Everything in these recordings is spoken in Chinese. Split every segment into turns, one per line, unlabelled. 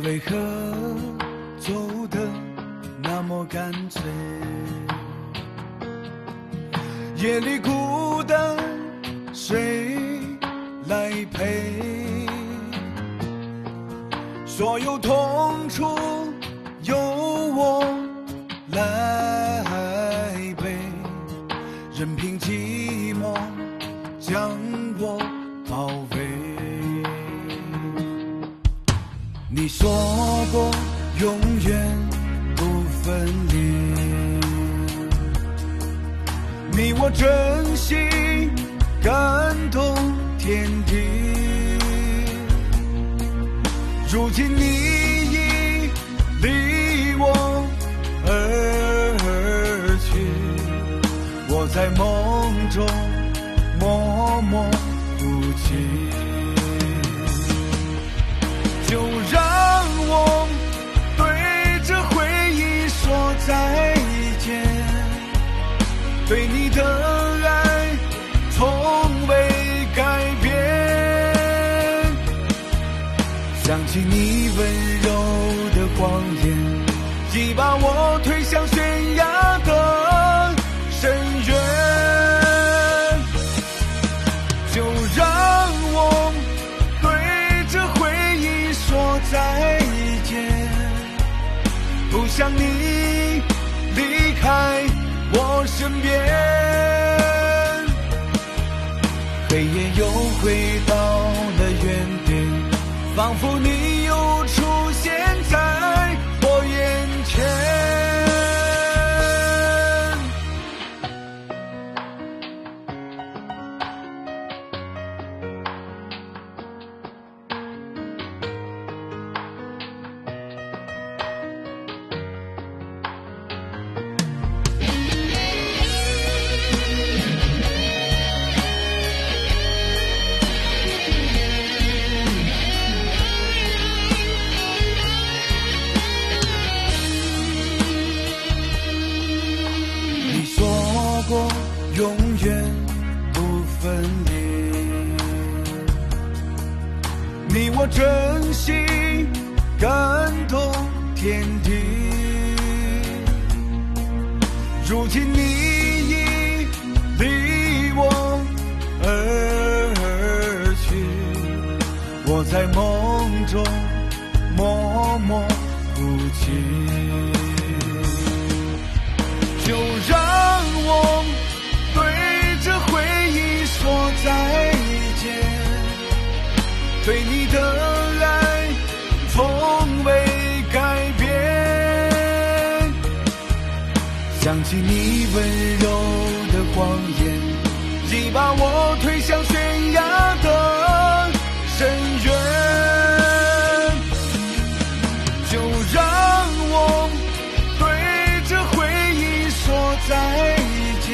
你为何走得那么干脆？夜里孤单，谁来陪？所有痛楚由我来你说过永远不分离，你我真心感动天地。如今你已离我而去，我在梦中默默哭泣。就让起你温柔的谎言，已把我推向悬崖的深渊。就让我对这回忆说再见，不想你离开我身边，黑夜又回到，仿佛你又出永远不分离，你我真心感动天地。如今你已离我而去，我在梦中默默哭泣。就让想起你温柔的谎言，已把我推向悬崖的深渊。就让我对这回忆说再见，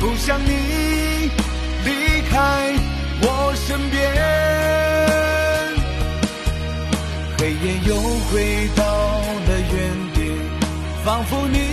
不想你离开我身边。黑夜又回到了原，仿佛你